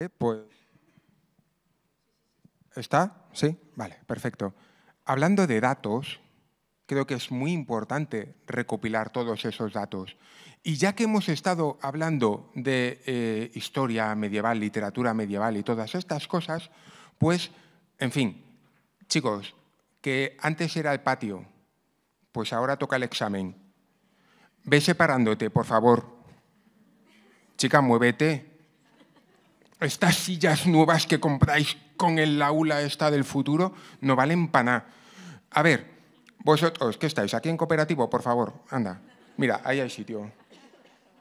Eh, Pues, ¿Está? Sí, vale, perfecto. Hablando de datos, creo que es muy importante recopilar todos esos datos. Y ya que hemos estado hablando de eh, historia medieval, literatura medieval y todas estas cosas, pues, en fin, chicos, que antes era el patio, pues ahora toca el examen. Ve separándote, por favor. Chica, muévete. Estas sillas nuevas que compráis con el aula esta del futuro no valen para nada. A ver, vosotros, ¿qué estáis? ¿Aquí en cooperativo, por favor? Anda. Mira, ahí hay sitio.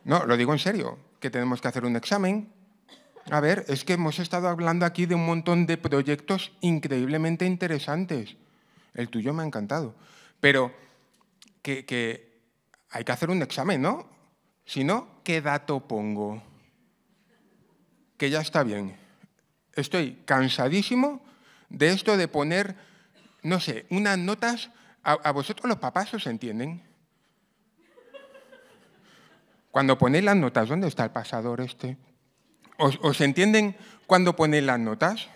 No, lo digo en serio, que tenemos que hacer un examen. A ver, es que hemos estado hablando aquí de un montón de proyectos increíblemente interesantes. El tuyo me ha encantado. Pero que, que hay que hacer un examen, ¿no? Si no, ¿qué dato pongo? Que ya está bien. Estoy cansadísimo de esto de poner, no sé, unas notas. ¿A, a vosotros los papás os entienden? Cuando ponéis las notas, ¿dónde está el pasador este? ¿Os, os entienden cuando ponéis las notas?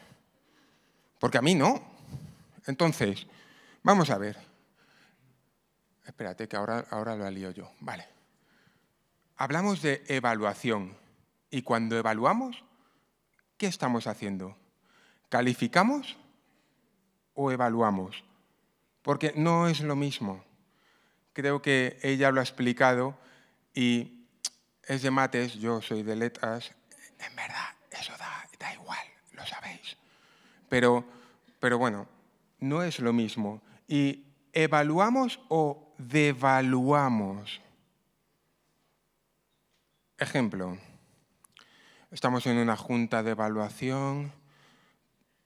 Porque a mí no. Entonces, vamos a ver. Espérate, que ahora, ahora lo lío yo. Vale. Hablamos de evaluación. Y cuando evaluamos, ¿qué estamos haciendo? ¿Calificamos o evaluamos? Porque no es lo mismo. Creo que ella lo ha explicado y es de mates, yo soy de letras. En verdad, eso da, da igual, lo sabéis. Pero, pero bueno, no es lo mismo. ¿Y evaluamos o devaluamos? Ejemplo, estamos en una junta de evaluación.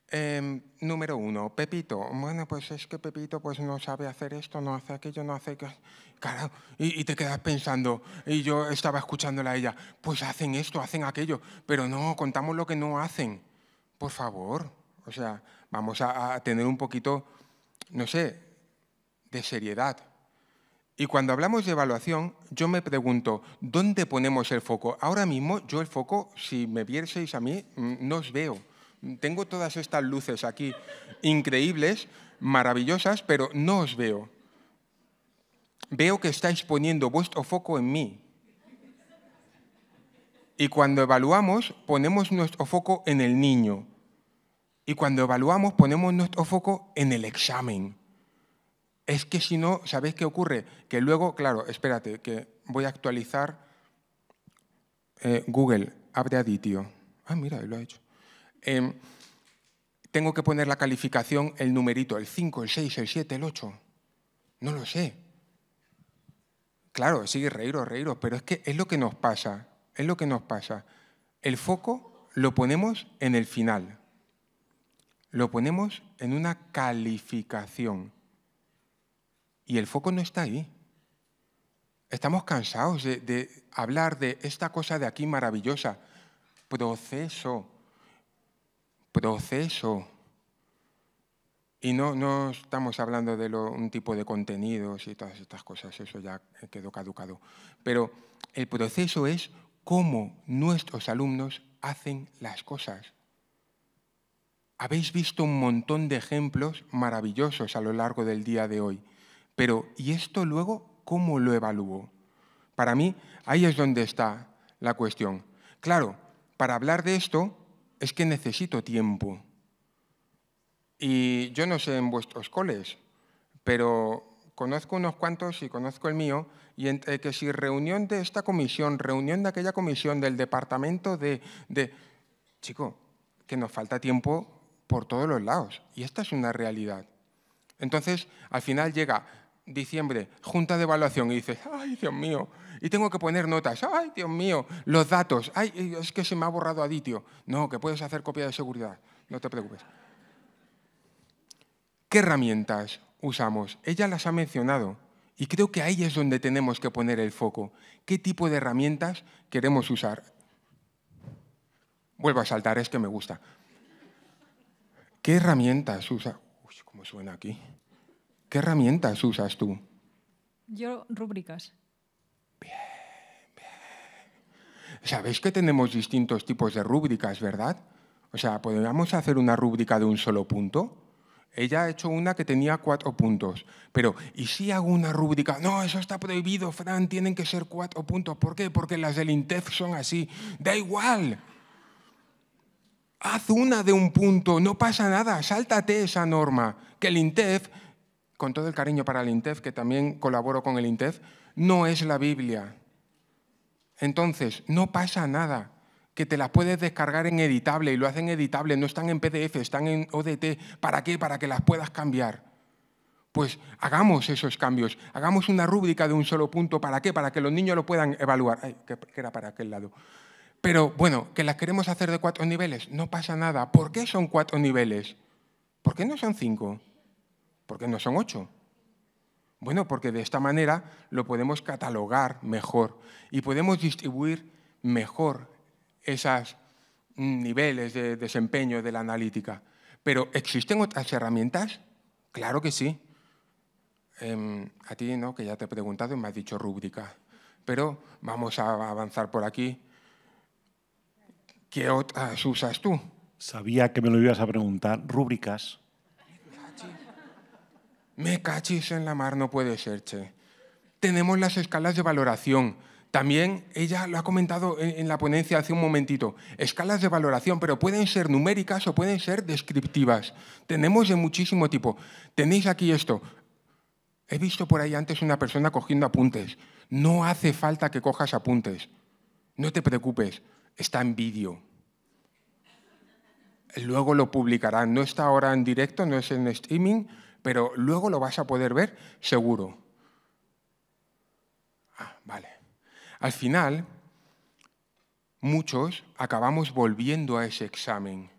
Eh, número uno, Pepito. Bueno, pues es que Pepito pues no sabe hacer esto, no hace aquello, no hace... Claro, y, y, te quedas pensando, y yo estaba escuchándola a ella, pues hacen esto, hacen aquello, pero no, contamos lo que no hacen. Por favor, o sea, vamos a tener un poquito, no sé, de seriedad. Y cuando hablamos de evaluación, yo me pregunto, ¿dónde ponemos el foco? Ahora mismo yo el foco, si me vieseis a mí, no os veo. Tengo todas estas luces aquí increíbles, maravillosas, pero no os veo. Veo que estáis poniendo vuestro foco en mí. Y cuando evaluamos, ponemos nuestro foco en el niño. Y cuando evaluamos, ponemos nuestro foco en el examen. Es que si no, ¿sabéis qué ocurre? Que luego, claro, espérate, que voy a actualizar eh, Google, abre aditio. Ah, mira, lo ha hecho. Eh, tengo que poner la calificación, el numerito, el 5, el 6, el 7, el 8. No lo sé. Claro, sigue reíros, reíros, pero es que es lo que nos pasa, es lo que nos pasa. El foco lo ponemos en el final. Lo ponemos en una calificación. Y el foco no está ahí. Estamos cansados de, hablar de esta cosa de aquí maravillosa. Proceso. Proceso. Y no, no estamos hablando de un tipo de contenidos y todas estas cosas, eso ya quedó caducado. Pero el proceso es cómo nuestros alumnos hacen las cosas. Habéis visto un montón de ejemplos maravillosos a lo largo del día de hoy. Pero, ¿y esto luego cómo lo evalúo? Para mí, ahí es donde está la cuestión. Claro, para hablar de esto es que necesito tiempo. Y yo no sé en vuestros coles, pero conozco unos cuantos y conozco el mío, y que si reunión de esta comisión, reunión de aquella comisión, del departamento de, de... Chico, que nos falta tiempo por todos los lados. Y esta es una realidad. Entonces, al final llega diciembre, junta de evaluación, y dices, ay, Dios mío, y tengo que poner notas, ay, Dios mío, los datos, ay, es que se me ha borrado Aditio. No, que puedes hacer copia de seguridad, no te preocupes. ¿Qué herramientas usamos? Ella las ha mencionado y creo que ahí es donde tenemos que poner el foco. ¿Qué tipo de herramientas queremos usar? Vuelvo a saltar, es que me gusta. ¿Qué herramientas usa? Uy, ¿cómo suena aquí? ¿Qué herramientas usas tú? Yo, rúbricas. Bien, bien. Sabéis que tenemos distintos tipos de rúbricas, ¿verdad? O sea, ¿podríamos hacer una rúbrica de un solo punto? Ella ha hecho una que tenía cuatro puntos. Pero, ¿y si hago una rúbrica? No, eso está prohibido, Fran, tienen que ser cuatro puntos. ¿Por qué? Porque las del INTEF son así. Da igual. Haz una de un punto, no pasa nada, sáltate esa norma. Que el INTEF, con todo el cariño para el INTEF, que también colaboro con el INTEF, no es la Biblia. Entonces, no pasa nada que te las puedes descargar en editable y lo hacen editable, no están en PDF, están en ODT. ¿Para qué? Para que las puedas cambiar. Pues hagamos esos cambios, hagamos una rúbrica de un solo punto. ¿Para qué? Para que los niños lo puedan evaluar. Ay, que era para aquel lado. Pero bueno, que las queremos hacer de cuatro niveles, no pasa nada. ¿Por qué son cuatro niveles? ¿Por qué no son cinco? ¿Por qué no son ocho? Bueno, porque de esta manera lo podemos catalogar mejor y podemos distribuir mejor esos niveles de desempeño de la analítica. Pero ¿existen otras herramientas? Claro que sí. Em, a ti, ¿no? que ya te he preguntado y me has dicho rúbrica. Pero vamos a avanzar por aquí. ¿Qué otras usas tú? Sabía que me lo ibas a preguntar. Rúbricas. Me cachis en la mar, no puede ser, che. Tenemos las escalas de valoración también ella lo ha comentado en, la ponencia hace un momentito, escalas de valoración, pero pueden ser numéricas o pueden ser descriptivas. Tenemos de muchísimo tipo. Tenéis aquí esto. He visto por ahí antes una persona cogiendo apuntes. No hace falta que cojas apuntes. No te preocupes, está en vídeo. Luego lo publicarán. No está ahora en directo, no es en streaming, pero luego lo vas a poder ver seguro. Ah, vale. Al final, muchos acabamos volviendo a ese examen.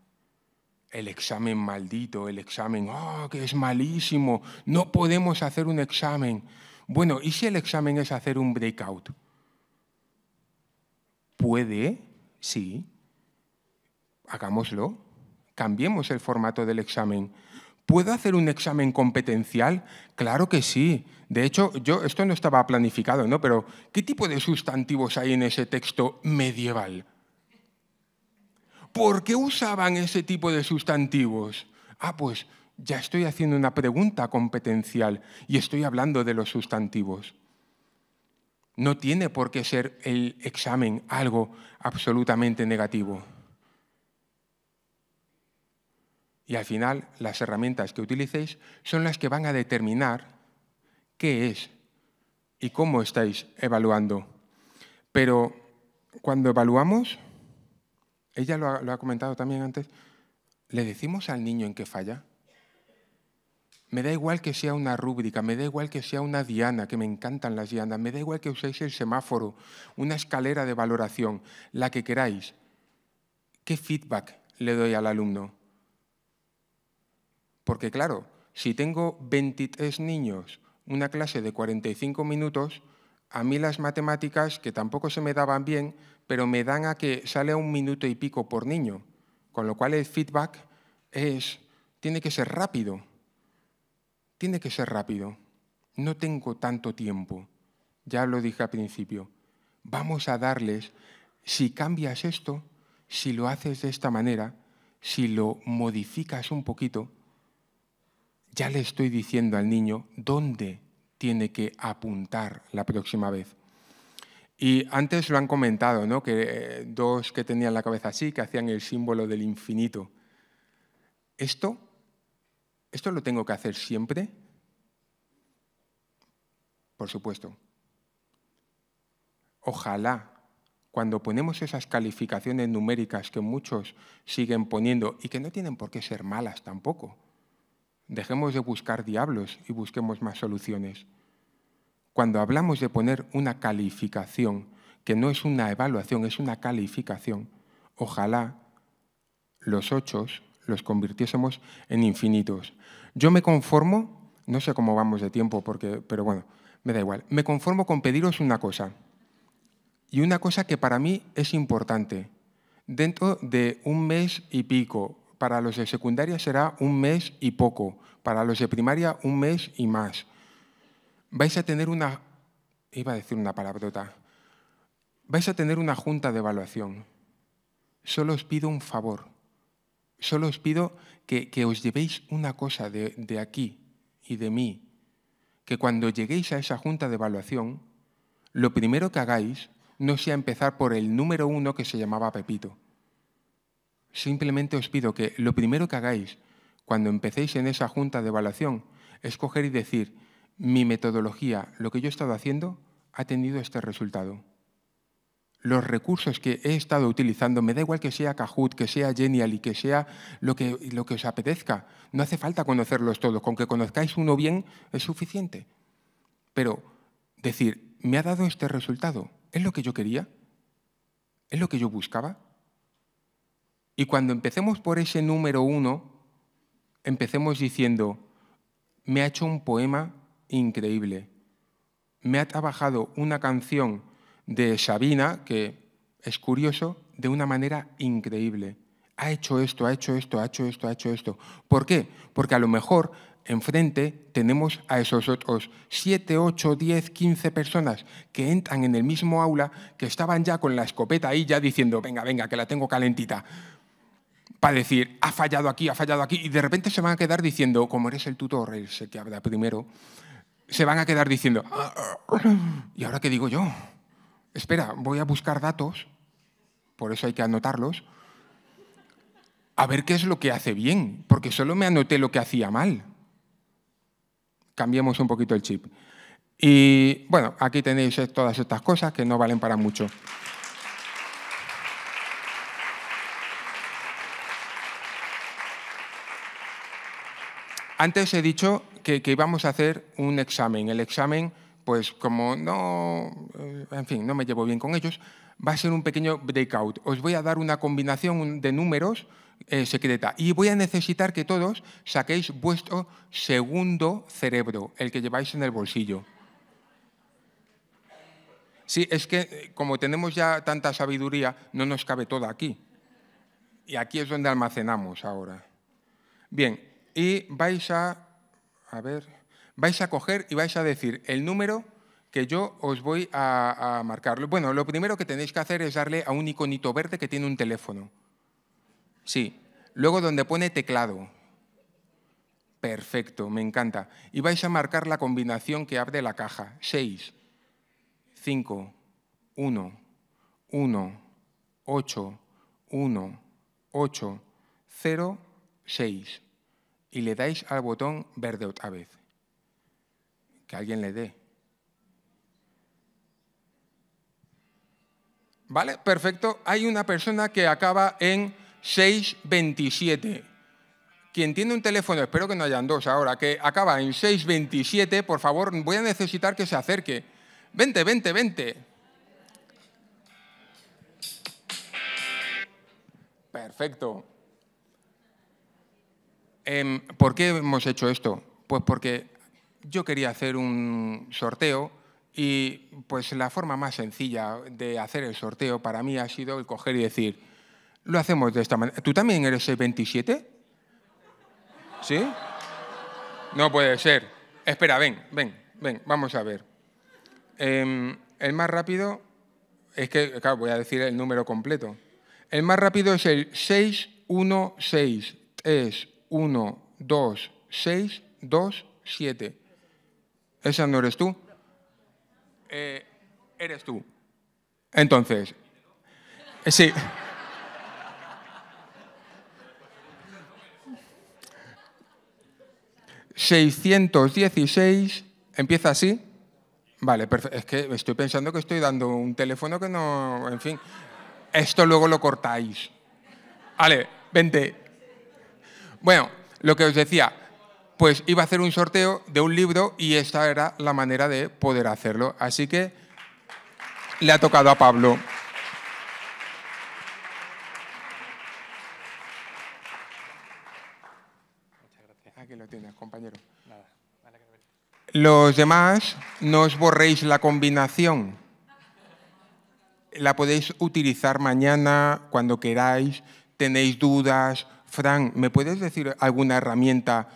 El examen maldito, el examen, oh, que es malísimo, no podemos hacer un examen. Bueno, ¿y si el examen es hacer un breakout? Puede, sí. Hagámoslo. Cambiemos el formato del examen. ¿Puedo hacer un examen competencial? Claro que sí. De hecho, yo esto no estaba planificado, ¿no? Pero ¿qué tipo de sustantivos hay en ese texto medieval? ¿Por qué usaban ese tipo de sustantivos? Ah, pues ya estoy haciendo una pregunta competencial y estoy hablando de los sustantivos. No tiene por qué ser el examen algo absolutamente negativo. Y al final, las herramientas que utilicéis son las que van a determinar qué es y cómo estáis evaluando. Pero cuando evaluamos, ella lo ha, comentado también antes, ¿le decimos al niño en qué falla? Me da igual que sea una rúbrica, me da igual que sea una diana, que me encantan las dianas, me da igual que uséis el semáforo, una escalera de valoración, la que queráis. ¿Qué feedback le doy al alumno? Porque claro, si tengo 23 niños, una clase de 45 minutos, a mí las matemáticas, que tampoco se me daban bien, pero me dan a que sale a un minuto y pico por niño, con lo cual el feedback es, tiene que ser rápido. Tiene que ser rápido. No tengo tanto tiempo. Ya lo dije al principio. Vamos a darles, si cambias esto, si lo haces de esta manera, si lo modificas un poquito, ya le estoy diciendo al niño dónde tiene que apuntar la próxima vez. Y antes lo han comentado, ¿no? que eh, dos que tenían la cabeza así, que hacían el símbolo del infinito. ¿Esto, esto lo tengo que hacer siempre? Por supuesto. Ojalá cuando ponemos esas calificaciones numéricas que muchos siguen poniendo y que no tienen por qué ser malas tampoco, Dejemos de buscar diablos y busquemos más soluciones. Cuando hablamos de poner una calificación, que no es una evaluación, es una calificación, ojalá los ochos los convirtiésemos en infinitos. Yo me conformo, no sé cómo vamos de tiempo, porque, pero bueno, me da igual, me conformo con pediros una cosa, y una cosa que para mí es importante. Dentro de un mes y pico, para los de secundaria será un mes y poco, para los de primaria un mes y más. Vais a tener una, iba a decir una palabrota, vais a tener una junta de evaluación. Solo os pido un favor. Solo os pido que, os llevéis una cosa de, de aquí y de mí. Que cuando lleguéis a esa junta de evaluación, lo primero que hagáis no sea empezar por el número uno que se llamaba Pepito. Simplemente os pido que lo primero que hagáis cuando empecéis en esa junta de evaluación es coger y decir, mi metodología, lo que yo he estado haciendo, ha tenido este resultado. Los recursos que he estado utilizando, me da igual que sea Kahoot, que sea Genial y que sea lo que, lo que os apetezca. No hace falta conocerlos todos, con que conozcáis uno bien es suficiente. Pero decir, me ha dado este resultado, ¿es lo que yo quería? ¿Es lo que yo buscaba? Y cuando empecemos por ese número uno, empecemos diciendo, me ha hecho un poema increíble. Me ha trabajado una canción de Sabina, que es curioso, de una manera increíble. Ha hecho esto, ha hecho esto, ha hecho esto, ha hecho esto. ¿Por qué? Porque a lo mejor enfrente tenemos a esos otros 7, 8, 10, 15 personas que entran en el mismo aula, que estaban ya con la escopeta ahí, ya diciendo, venga, venga, que la tengo calentita para decir, ha fallado aquí, ha fallado aquí, y de repente se van a quedar diciendo, como eres el tutor, el que habla primero, se van a quedar diciendo, ¿y ahora qué digo yo? Espera, voy a buscar datos, por eso hay que anotarlos, a ver qué es lo que hace bien, porque solo me anoté lo que hacía mal. Cambiemos un poquito el chip. Y bueno, aquí tenéis todas estas cosas que no valen para mucho. Antes he dicho que, íbamos a hacer un examen. El examen, pues como no, eh, en fin, no me llevo bien con ellos, va a ser un pequeño breakout. Os voy a dar una combinación de números eh, secreta y voy a necesitar que todos saquéis vuestro segundo cerebro, el que lleváis en el bolsillo. Sí, es que eh, como tenemos ya tanta sabiduría, no nos cabe toda aquí. Y aquí es donde almacenamos ahora. Bien, y vais a, a ver, vais a coger y vais a decir el número que yo os voy a, a marcar. Bueno, lo primero que tenéis que hacer es darle a un iconito verde que tiene un teléfono. Sí. Luego donde pone teclado. Perfecto, me encanta. Y vais a marcar la combinación que abre la caja. 6, 5, 1, 1, 8, 1, 8, 0, 6 y le dais al botón verde otra vez. Que alguien le dé. ¿Vale? Perfecto. Hay una persona que acaba en 627. Quien tiene un teléfono, espero que no hayan dos ahora, que acaba en 627, por favor, voy a necesitar que se acerque. Vente, vente, vente. Perfecto. Em, ¿Por qué hemos hecho esto? Pues porque yo quería hacer un sorteo y pues la forma más sencilla de hacer el sorteo para mí ha sido el coger y decir, lo hacemos de esta manera. ¿Tú también eres el 27? ¿Sí? No puede ser. Espera, ven, ven, ven, vamos a ver. Em, el más rápido, es que, claro, voy a decir el número completo. El más rápido es el 616. Es 1, 2, 6, 2, 7. ¿Esa no eres tú? Eh, eres tú. Entonces, eh, sí. ¿616 empieza así? Vale, perfecto. Es que estoy pensando que estoy dando un teléfono que no... En fin, esto luego lo cortáis. Vale, vente. Bueno, lo que os decía, pues iba a hacer un sorteo de un libro y esta era la manera de poder hacerlo. Así que le ha tocado a Pablo. Aquí lo tienes, compañero. Los demás, no os borréis la combinación. La podéis utilizar mañana, cuando queráis, tenéis dudas, Fran, ¿me puedes decir alguna herramienta?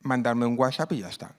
Mandarme un WhatsApp y ya está.